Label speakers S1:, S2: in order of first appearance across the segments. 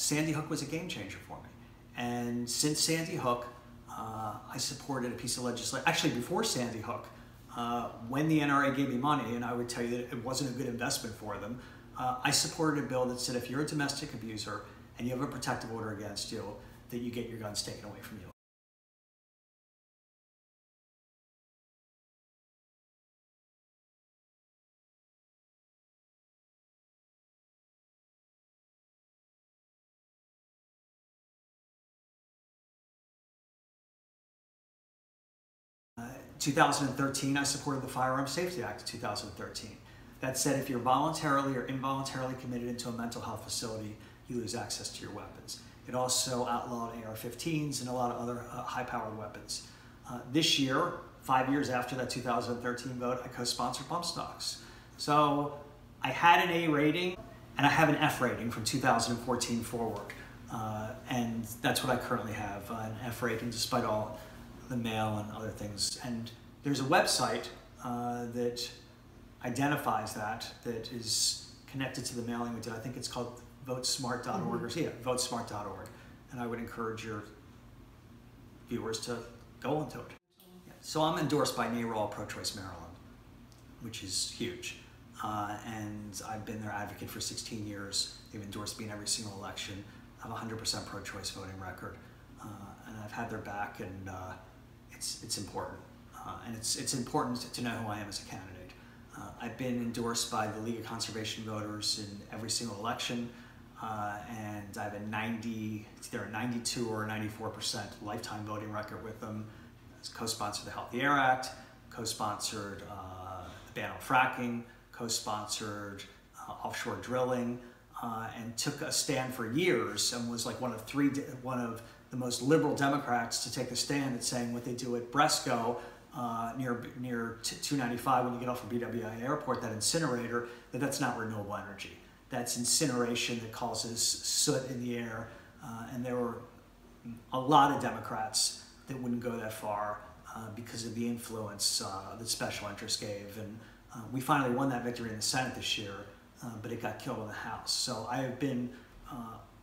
S1: Sandy Hook was a game changer for me. And since Sandy Hook, uh, I supported a piece of legislation, actually before Sandy Hook, uh, when the NRA gave me money, and I would tell you that it wasn't a good investment for them, uh, I supported a bill that said if you're a domestic abuser and you have a protective order against you, that you get your guns taken away from you. 2013, I supported the Firearm Safety Act of 2013. That said, if you're voluntarily or involuntarily committed into a mental health facility, you lose access to your weapons. It also outlawed AR-15s and a lot of other uh, high-powered weapons. Uh, this year, five years after that 2013 vote, I co-sponsored bump stocks. So I had an A rating and I have an F rating from 2014 forward. Uh, and that's what I currently have, an F rating despite all the mail and other things. And there's a website uh, that identifies that, that is connected to the mailing we did. I think it's called votesmart.org mm-hmm. or yeah, votesmart.org. And I would encourage your viewers to go into it. Yeah. So I'm endorsed by NARAL Pro-Choice Maryland, which is huge. Uh, and I've been their advocate for 16 years. They've endorsed me in every single election. I have a 100% pro-choice voting record. Uh, and I've had their back and uh, it's, it's important. Uh, and it's, it's important to know who I am as a candidate. Uh, I've been endorsed by the League of Conservation Voters in every single election, uh, and I have a 90, it's either a 92 or a 94% lifetime voting record with them. Co-sponsored the Healthy Air Act, co-sponsored uh, the ban on fracking, co-sponsored uh, offshore drilling, uh, and took a stand for years and was like one of three, one of the most liberal Democrats to take a stand at saying what they do at Bresco uh, near near 295 when you get off of BWI Airport, that incinerator, that that's not renewable energy. That's incineration that causes soot in the air. Uh, and there were a lot of Democrats that wouldn't go that far uh, because of the influence uh, that special interests gave. And uh, we finally won that victory in the Senate this year, uh, but it got killed in the House. So I have been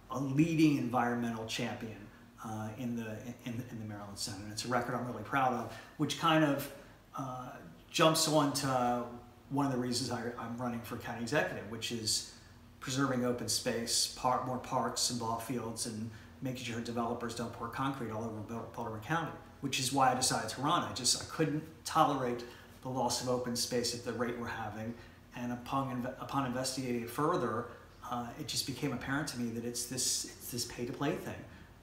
S1: a leading environmental champion uh, in, the, in, in, the Maryland Senate. It's a record I'm really proud of, which kind of uh, jumps on to one of the reasons I, am running for county executive, which is preserving open space, par more parks and ball fields, and making sure developers don't pour concrete all over Baltimore County, which is why I decided to run. I just I couldn't tolerate the loss of open space at the rate we're having, and upon, upon investigating it further, uh, it just became apparent to me that it's this, it's this pay-to-play thing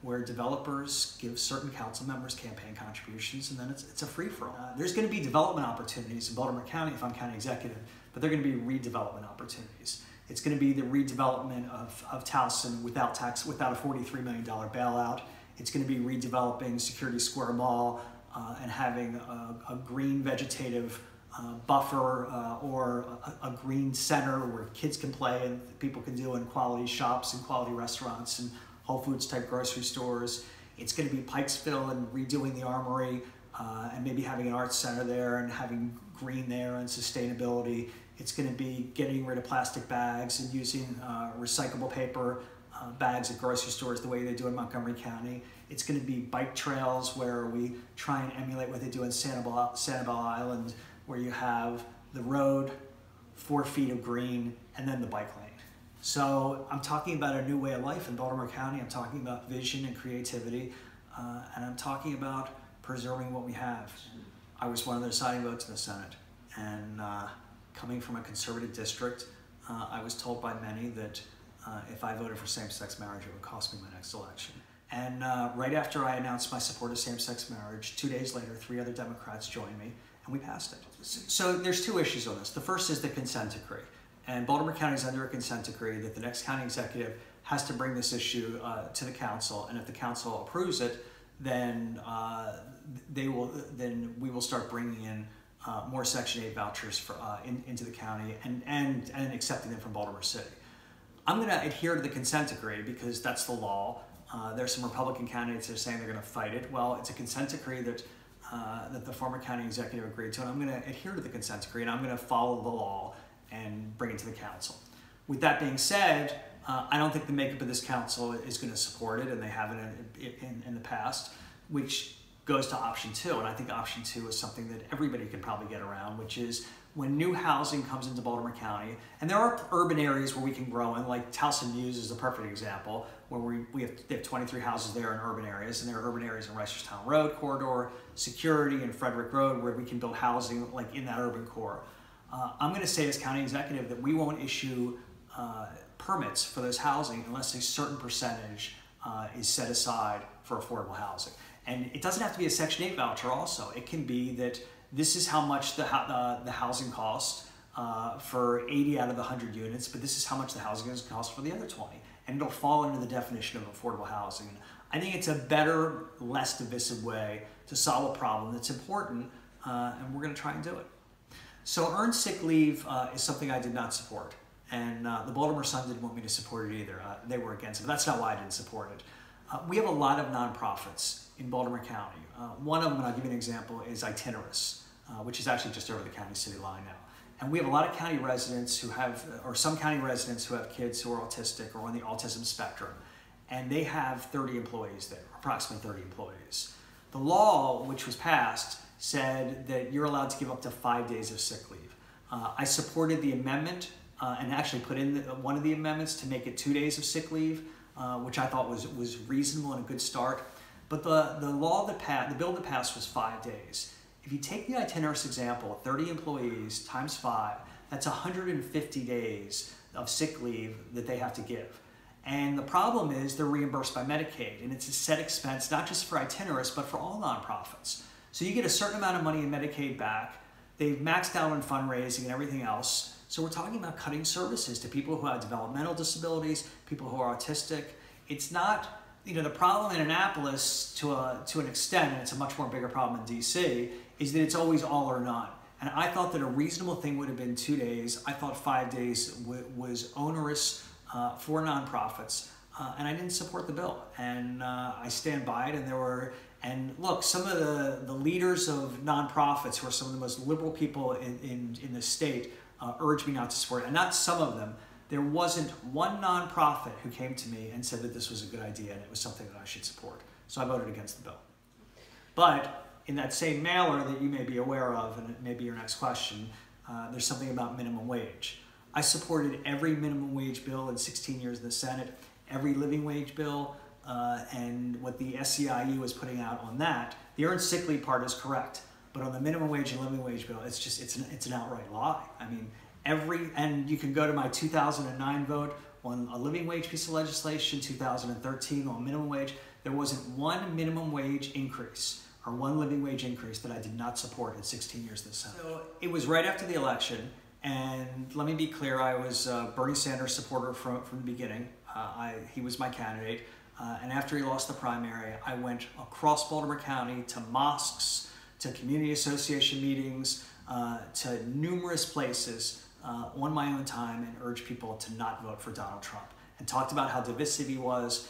S1: where developers give certain council members campaign contributions and then it's, it's a free-for-all. Uh, there's going to be development opportunities in Baltimore County if I'm county executive, but they're going to be redevelopment opportunities. It's going to be the redevelopment of, of Towson without tax, without a $43 million bailout. It's going to be redeveloping Security Square Mall uh, and having a, a green vegetative uh, buffer uh, or a, a, green center where kids can play and people can do in quality shops and quality restaurants and Whole Foods type grocery stores. It's going to be Pikesville and redoing the armory uh, and maybe having an arts center there and having green there and sustainability. It's going to be getting rid of plastic bags and using uh, recyclable paper uh, bags at grocery stores the way they do in Montgomery County. It's going to be bike trails where we try and emulate what they do in Sanibel, Sanibel Island, where you have the road, four feet of green, and then the bike lane. So I'm talking about a new way of life in Baltimore County. I'm talking about vision and creativity, uh, and I'm talking about preserving what we have. I was one of the deciding votes in the Senate, and uh, coming from a conservative district, uh, I was told by many that uh, if I voted for same-sex marriage, it would cost me my next election. And uh, right after I announced my support of same-sex marriage, two days later, three other Democrats joined me, and we passed it. So there's two issues on this. The first is the consent decree. And Baltimore County is under a consent decree that the next county executive has to bring this issue uh, to the council, and if the council approves it, then uh, they will. Then we will start bringing in uh, more Section 8 vouchers for, uh, in, into the county and, and, and accepting them from Baltimore City. I'm going to adhere to the consent decree because that's the law. Uh, there's some Republican candidates that are saying they're going to fight it. Well, it's a consent decree that uh, that the former county executive agreed to, and I'm going to adhere to the consent decree, and I'm going to follow the law and bring it to the council. With that being said, Uh, I don't think the makeup of this council is going to support it, and they haven't in, in, in, the past, which goes to option two. And I think option two is something that everybody can probably get around, which is when new housing comes into Baltimore County, and there are urban areas where we can grow in, like Towson News is a perfect example, where we, we have, have 23 houses there in urban areas, and there are urban areas in Reisterstown Road corridor, Security, and Frederick Road, where we can build housing like in that urban core. Uh, I'm going to say as county executive that we won't issue uh, permits for those housing unless a certain percentage uh, is set aside for affordable housing. And it doesn't have to be a Section 8 voucher also. It can be that this is how much the, uh, the housing costs uh, for 80 out of the 100 units, but this is how much the housing is cost for the other 20. And it'll fall under the definition of affordable housing. I think it's a better, less divisive way to solve a problem that's important, uh, and we're going to try and do it. So earned sick leave uh, is something I did not support. And uh, the Baltimore Sun didn't want me to support it either. Uh, they were against it. But that's not why I didn't support it. Uh, we have a lot of nonprofits in Baltimore County. Uh, one of them, and I'll give you an example, is Itineris, uh, which is actually just over the county city line now. And we have a lot of county residents who have, or some county residents who have kids who are autistic or on the autism spectrum. And they have 30 employees there, approximately 30 employees. The law, which was passed, said that you're allowed to give up to five days of sick leave. Uh, I supported the amendment uh, and actually put in the, one of the amendments to make it two days of sick leave, uh, which I thought was, was reasonable and a good start. But the, the law that passed, the bill that passed was five days. If you take the Itineris example, 30 employees times five, that's 150 days of sick leave that they have to give. And the problem is they're reimbursed by Medicaid, and it's a set expense not just for Itineris, but for all nonprofits. So you get a certain amount of money in Medicaid back. They've maxed out on fundraising and everything else. So we're talking about cutting services to people who have developmental disabilities, people who are autistic. It's not, you know, the problem in Annapolis to a to an extent, and it's a much more bigger problem in DC, is that it's always all or none. And I thought that a reasonable thing would have been two days. I thought five days was onerous uh, for nonprofits, uh, and I didn't support the bill. And uh, I stand by it. And there were and look, some of the, the leaders of nonprofits, who are some of the most liberal people in, in, in the state, uh, urged me not to support it. And not some of them. There wasn't one nonprofit who came to me and said that this was a good idea and it was something that I should support. So I voted against the bill. But in that same mailer that you may be aware of, and it may be your next question, uh, there's something about minimum wage. I supported every minimum wage bill in 16 years in the Senate, every living wage bill, uh, and what the SEIU is putting out on that. The earned sick leave part is correct. But on the minimum wage and living wage bill, it's just it's an, it's an outright lie. I mean, every and you can go to my 2009 vote on a living wage piece of legislation, 2013 on minimum wage. There wasn't one minimum wage increase or one living wage increase that I did not support in 16 years in the Senate. So it was right after the election, and let me be clear: I was a Bernie Sanders supporter from from the beginning. Uh, I, he was my candidate, uh, and after he lost the primary, I went across Baltimore County to mosques to community association meetings, uh, to numerous places uh, on my own time and urged people to not vote for Donald Trump. And talked about how divisive he was,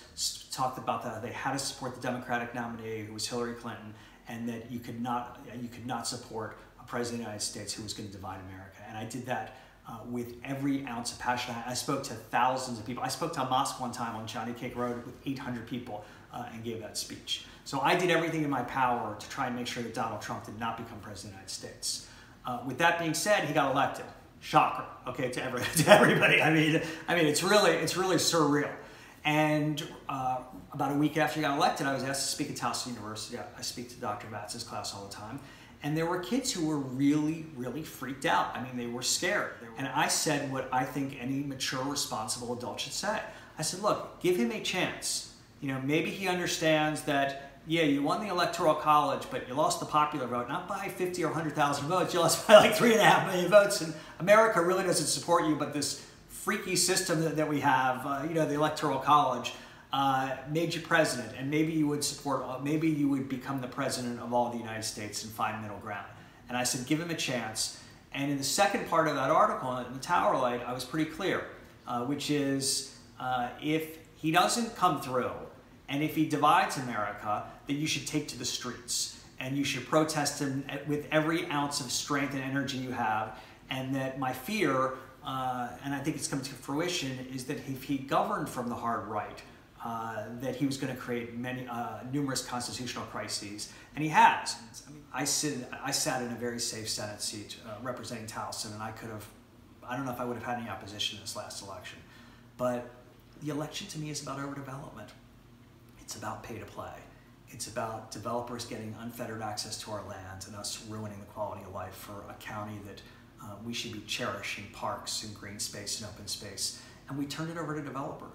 S1: talked about that they had to support the Democratic nominee, who was Hillary Clinton, and that you could not, you could not support a president of the United States who was going to divide America. And I did that uh, with every ounce of passion. I, I, spoke to thousands of people. I spoke to a mosque one time on Johnnycake Road with 800 people uh, and gave that speech. So I did everything in my power to try and make sure that Donald Trump did not become president of the United States. Uh, with that being said, he got elected. Shocker, okay, to, every, to everybody. I mean, I mean, it's really, it's really surreal. And uh, about a week after he got elected, I was asked to speak at Towson University. I speak to Dr. Vatz's class all the time. And there were kids who were really, really freaked out. I mean, they were scared. And I said what I think any mature, responsible adult should say. I said, look, give him a chance you know, maybe he understands that, yeah, you won the electoral college, but you lost the popular vote, not by 50 or 100,000 votes, you lost by like three and a half million votes. And America really doesn't support you, but this freaky system that, that we have, uh, you know, the electoral college, uh, made you president. And maybe you would support, uh, maybe you would become the president of all the United States and find middle ground. And I said, give him a chance. And in the second part of that article, in the Towerlight, I was pretty clear, uh, which is uh, if he doesn't come through, and if he divides America, that you should take to the streets and you should protest him with every ounce of strength and energy you have. And that my fear uh, and I think it's come to fruition, is that if he governed from the hard right, uh, that he was going to create many uh, numerous constitutional crises, and he has. I, mean, I sit, I sat in a very safe Senate seat uh, representing Towson, and I could have, I don't know if I would have had any opposition in this last election, but the election to me is about overdevelopment. It's about pay to play. It's about developers getting unfettered access to our land and us ruining the quality of life for a county that uh, we should be cherishing parks and green space and open space. And we turned it over to developers.